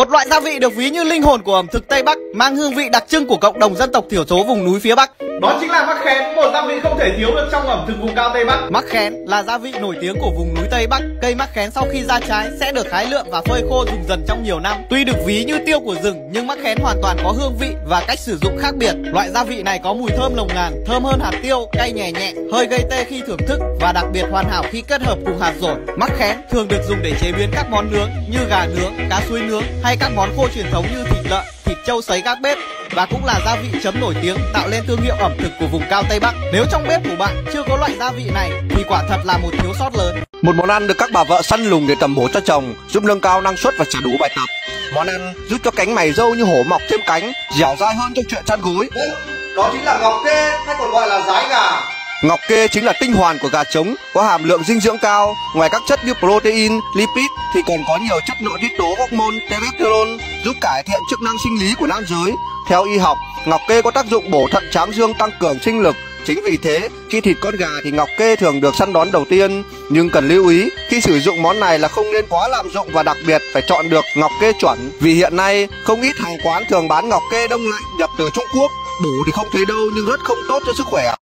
Một loại gia vị được ví như linh hồn của ẩm thực Tây Bắc, mang hương vị đặc trưng của cộng đồng dân tộc thiểu số vùng núi phía Bắc. Đó chính là mắc khén, một gia vị không thể thiếu được trong ẩm thực vùng cao Tây Bắc. Mắc khén là gia vị nổi tiếng của vùng núi Tây Bắc. Cây mắc khén sau khi ra trái sẽ được hái lượm và phơi khô dùng dần trong nhiều năm. Tuy được ví như tiêu của rừng nhưng mắc khén hoàn toàn có hương vị và cách sử dụng khác biệt. Loại gia vị này có mùi thơm lồng ngàn thơm hơn hạt tiêu, cay nhẹ nhẹ, hơi gây tê khi thưởng thức và đặc biệt hoàn hảo khi kết hợp cùng hạt dổi. Mắc khén thường được dùng để chế biến các món nướng như gà nướng, cá suối nướng hay các món khô truyền thống như thịt lợn, thịt trâu sấy các bếp và cũng là gia vị chấm nổi tiếng tạo nên thương hiệu ẩm thực của vùng cao Tây Bắc. Nếu trong bếp của bạn chưa có loại gia vị này thì quả thật là một thiếu sót lớn. Một món ăn được các bà vợ săn lùng để tầm bổ cho chồng, giúp nâng cao năng suất và trả đủ bài tập. Món ăn giúp cho cánh mày râu như hổ mọc thêm cánh, dẻo dai hơn trong chuyện chăn gối. Đó chính là ngọc kê hay còn gọi là rái gà. Ngọc kê chính là tinh hoàn của gà trống, có hàm lượng dinh dưỡng cao. Ngoài các chất như protein, lipid thì còn có nhiều chất nội tiết tố hormone testosterone giúp cải thiện chức năng sinh lý của nam giới. Theo y học, ngọc kê có tác dụng bổ thận tráng dương tăng cường sinh lực. Chính vì thế, khi thịt con gà thì ngọc kê thường được săn đón đầu tiên. Nhưng cần lưu ý, khi sử dụng món này là không nên quá lạm dụng và đặc biệt phải chọn được ngọc kê chuẩn. Vì hiện nay, không ít hàng quán thường bán ngọc kê đông lạnh nhập từ Trung Quốc. Bổ thì không thấy đâu nhưng rất không tốt cho sức khỏe.